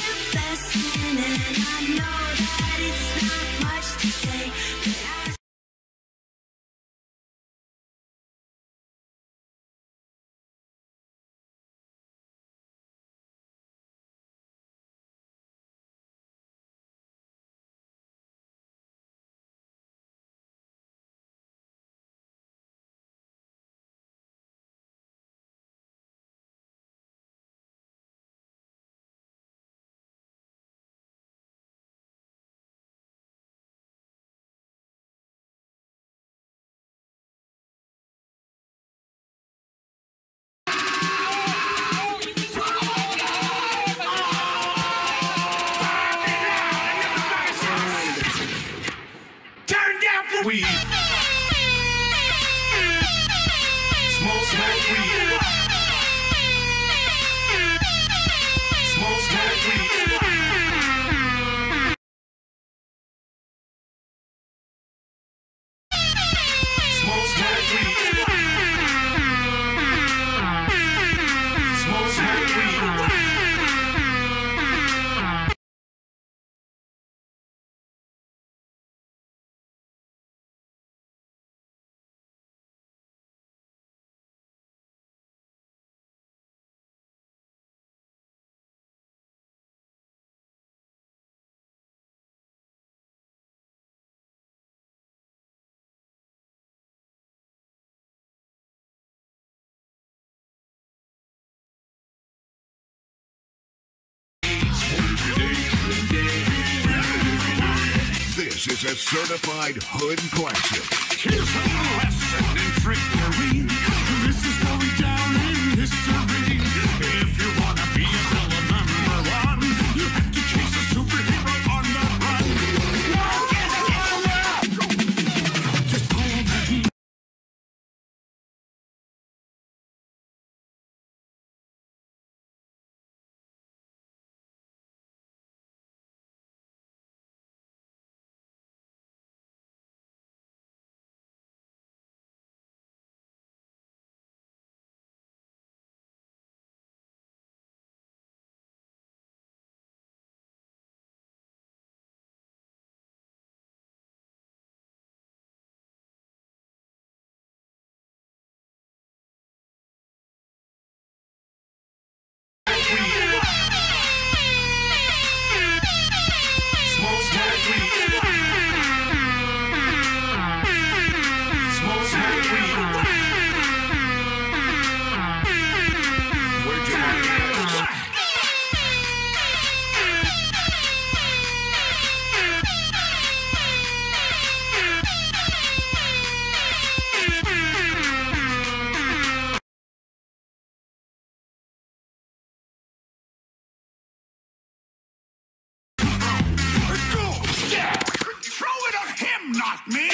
confessing, Turn This is a certified hood classic. Here's a lesson in trickery. This is Not me!